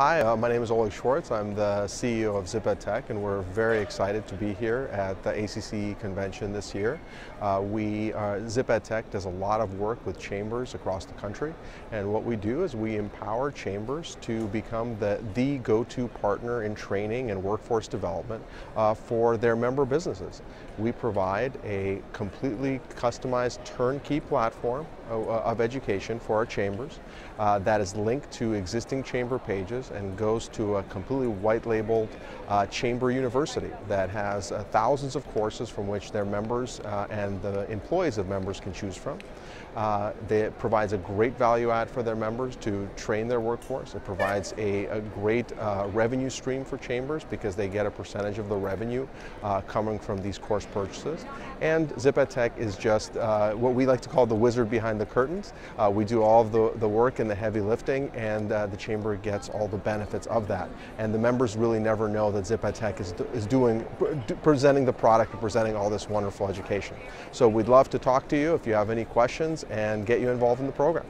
Hi, uh, my name is Oleg Schwartz. I'm the CEO of ZipEdTech, and we're very excited to be here at the ACCE convention this year. Uh, we, uh, ZipEdTech does a lot of work with chambers across the country, and what we do is we empower chambers to become the, the go-to partner in training and workforce development uh, for their member businesses. We provide a completely customized turnkey platform uh, of education for our chambers uh, that is linked to existing chamber pages and goes to a completely white labeled uh, chamber university that has uh, thousands of courses from which their members uh, and the employees of members can choose from. Uh, it provides a great value add for their members to train their workforce. It provides a, a great uh, revenue stream for chambers because they get a percentage of the revenue coming from these course purchases. And ZipEdTech is just what we like to call the wizard behind the curtains. We do all of the, the work and the heavy lifting and uh, the chamber gets all the benefits of that. And the members really never know that ZipEdTech is, is doing, presenting the product and presenting all this wonderful education. So we'd love to talk to you if you have any questions and get you involved in the program.